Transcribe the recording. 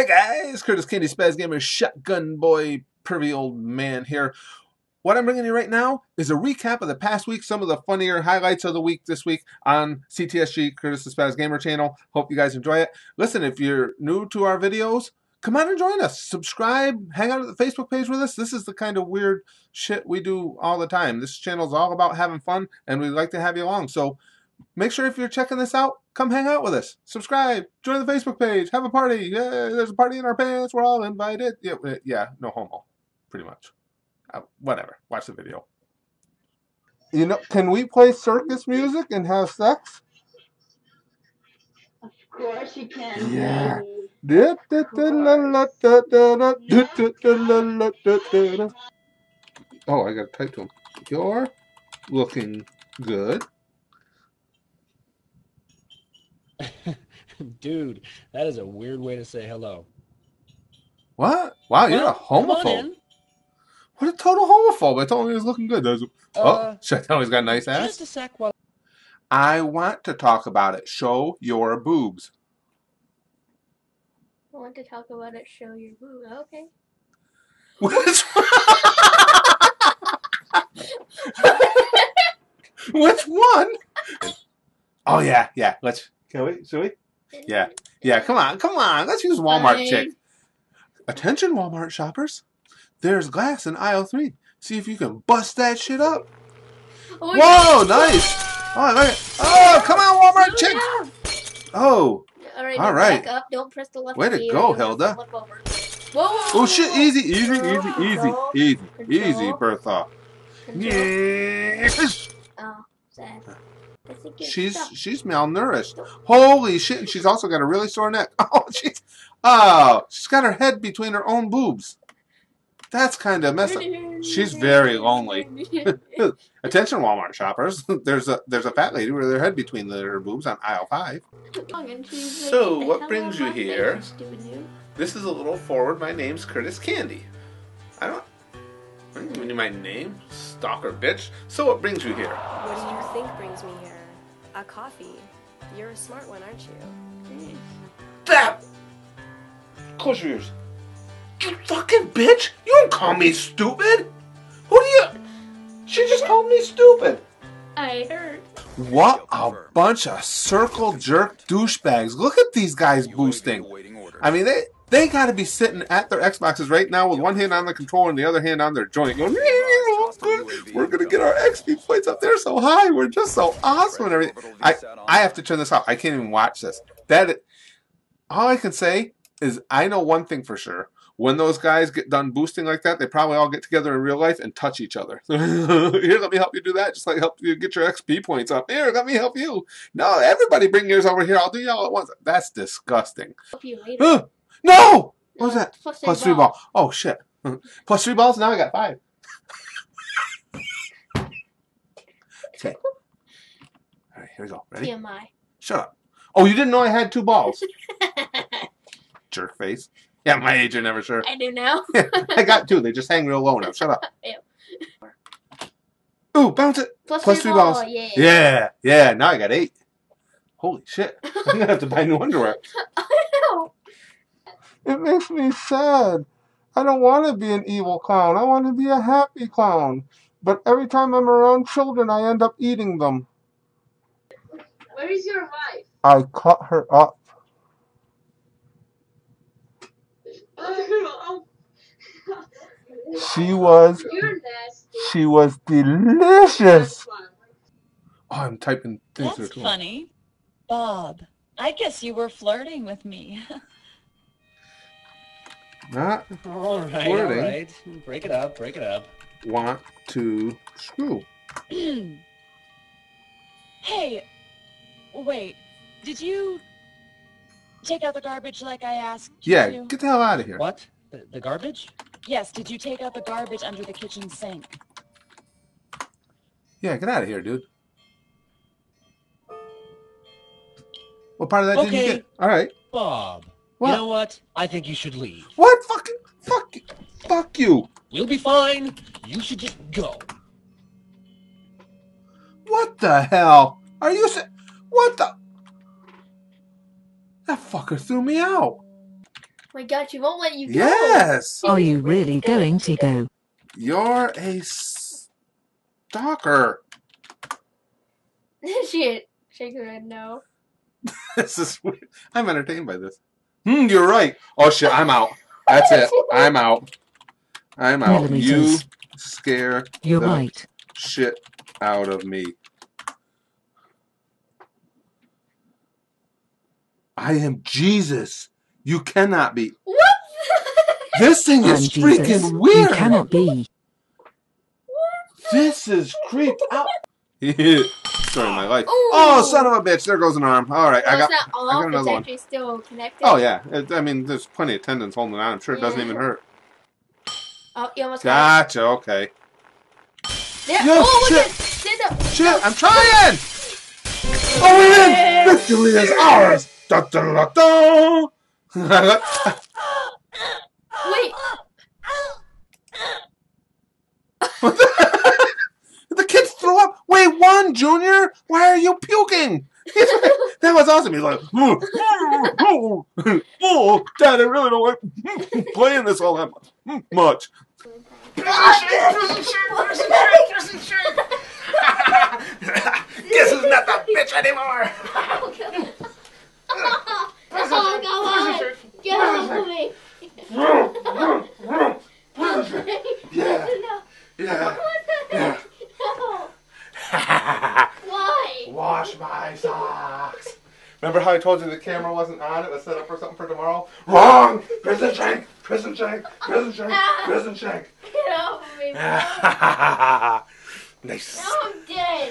Hey guys, Curtis Candy Spaz Gamer, Shotgun Boy, pervy old man here. What I'm bringing you right now is a recap of the past week, some of the funnier highlights of the week this week on CTSG, Curtis the Spaz Gamer channel. Hope you guys enjoy it. Listen, if you're new to our videos, come on and join us. Subscribe, hang out at the Facebook page with us. This is the kind of weird shit we do all the time. This channel is all about having fun, and we'd like to have you along. So make sure if you're checking this out, come hang out with us. Subscribe, join the Facebook page, have a party. Yeah, there's a party in our pants. We're all invited. Yeah, yeah, no homo, pretty much. Uh, whatever. Watch the video. You know, can we play circus music and have sex? Of course you can. Yeah. Oh, I got to type to him. You're looking good. Dude, that is a weird way to say hello. What? Wow, you're a Well, come on homophobe. What a total homophobe. I told him he was looking good. There's- Uh, oh, shut down. He's got a nice Just a sec while I want to talk about it. Show your boobs. I want to talk about it. Show your boob. Okay. Which Which one? Oh yeah, yeah. Let's can we? Should we? Yeah. Yeah, come on, come on. Let's use Walmart Fine. chick. Attention, Walmart shoppers. There's glass in aisle three. See if you can bust that shit up. Oh, Whoa, yeah. nice. Oh, look at, oh, come on, Walmart chick. Oh, oh. All right. All All right. right. Back up. Don't press the left. Way to key, go, don't Hilda. the left over. Whoa, whoa, oh shit! whoa. Easy, easy, easy, Control, easy, control, easy, control. easy, Bertha. Control. Yes. Oh, sad. I think it's She's she's malnourished. Holy shit! And she's also got a really sore neck. Oh, she's oh, she's got her head between her own boobs. That's kind of messed up. She's very lonely. Attention, Walmart shoppers. There's a there's a fat lady with her head between the, her boobs on aisle five. And she's like, So, what brings you here?" face, stupid you." This is a little forward. My name's Curtis Candy. I don't. I don't even know my name, stalker bitch. So what brings you here? What do you think brings me here? A coffee. You're a smart one, aren't you? That. Close your ears. You fucking bitch! You don't call me stupid. Who do you? She just called me stupid. I heard. What a bunch of circle jerk douchebags! Look at these guys boosting. I mean, they they got to be sitting at their Xboxes right now with one hand on the controller and the other hand on their joint, going, "We're gonna get our XP points up there so high. We're just so awesome and everything." I I have to turn this off. I can't even watch this. That all I can say is I know one thing for sure. When those guys get done boosting like that, they probably all get together in real life and touch each other. Here, let me help you do that. Just like help you get your XP points up. Here, let me help you. No, everybody bring yours over here. I'll do y'all at once. That's disgusting. Help you later. No! What was that? Plus, Plus three ball. Oh, shit. Plus three balls? Now I got five. Okay. All right, here we go. Ready? TMI. Shut up. Oh, you didn't know I had two balls. Jerk face. Yeah, my age, you're never sure. I do now. I got two. They just hang real low now. Shut up. Ooh, bounce it. Plus, Plus three three balls. ball, Yeah. Yeah, yeah. Now I got eight. Holy shit. I'm going to have to buy new underwear. Ow. It makes me sad. I don't want to be an evil clown. I want to be a happy clown. But every time I'm around children, I end up eating them. Where is your wife? I cut her up. Oh. She was, You're nasty. she was delicious. Oh, I'm typing things That's here too. funny. Bob, I guess you were flirting with me. Not All right, Flirting. right. Break it up, break it up. Want to screw. hey, wait, did you take out the garbage like I asked you Yeah, to? get the hell out of here. What? The, the garbage? Yes, did you take out the garbage under the kitchen sink? Yeah, get out of here, dude. What part of that did you get? All right. Bob. What? You know what? I think you should leave. What? Fucking fuck. Fuck you. We'll be fine. You should just go. What the hell? Are you se- What the? That fucker threw me out. my God, she won't let you go. Yes. Are you really going to go? You're a stalker. she shake her head no. This is weird. I'm entertained by this. Hmm, you're right. Oh shit, I'm out. That's it. I'm out. I'm out. You Millimeters. Scare You're the right. shit out of me. I am Jesus. You cannot be. What? This thing I'm is Jesus. freaking You cannot be. This is creeped out. Story of my life. Ooh. Oh, son of a bitch! There goes an arm. All right, Well, I got. it's not I off. got It's another one. actually still connected. Oh yeah, it, I mean, there's plenty of tendons holding it on. I'm sure it doesn't even hurt. Oh, you almost got Gotcha. Okay. There. Yeah, oh, look shit. at stand up. Shit, I'm trying. Oh, we win! Victory is ours. Da, da, da, da. Wait. the kids threw up. Wait, one, Junior. Why are you puking? that was awesome. He's like, oh, oh, oh, oh, Dad, I really don't like playing this all that much. this is not the bitch anymore? oh, come on. Get off of me. Yeah. No. Yeah. Why? Wash my socks. Remember how I told you the camera wasn't on? It was set up for something for tomorrow? Wrong! Prison shank! Prison shank! Prison shank! Prison shank! Get off of me. nice. Now I'm dead.